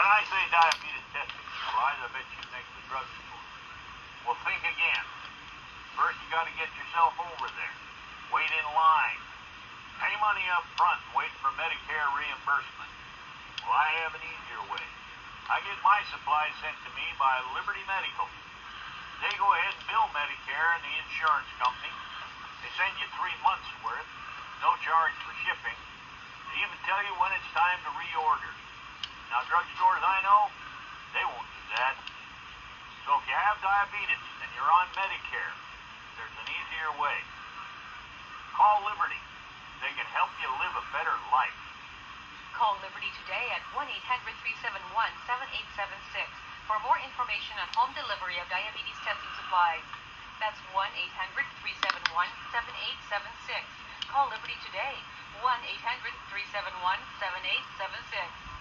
When I say diabetes testing supplies, I bet you think the drugstore. Well, think again. First, you got to get yourself over there. Wait in line. Pay money up front and wait for Medicare reimbursement. Well, I have an easier way. I get my supplies sent to me by Liberty Medical. They go ahead and bill Medicare and the insurance company. They send you three months' worth, no charge for shipping. They even tell you when it's time to reorder. Drugstores I know, they won't do that. So if you have diabetes and you're on Medicare, there's an easier way. Call Liberty. They can help you live a better life. Call Liberty today at 1-800-371-7876 for more information on home delivery of diabetes testing supplies. That's 1-800-371-7876. Call Liberty today. 1-800-371-7876.